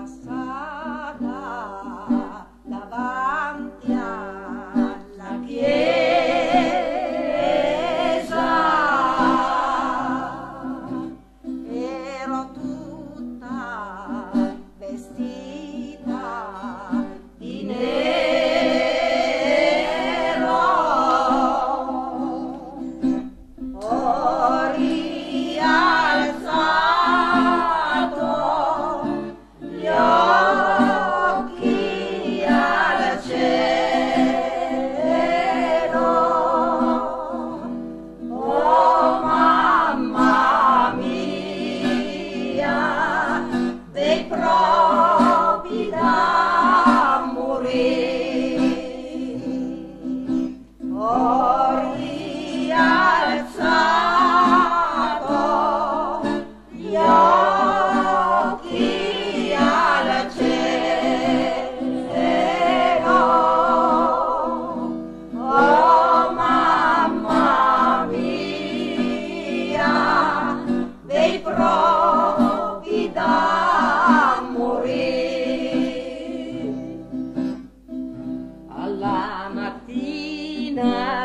passar. propità night.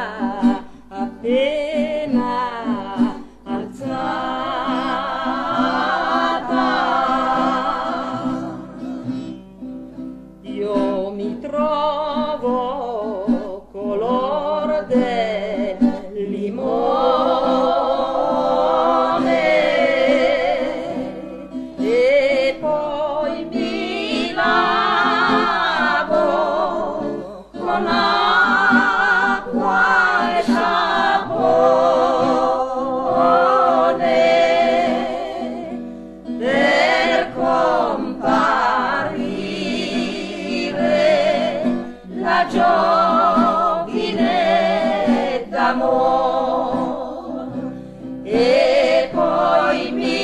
amor e poi mi.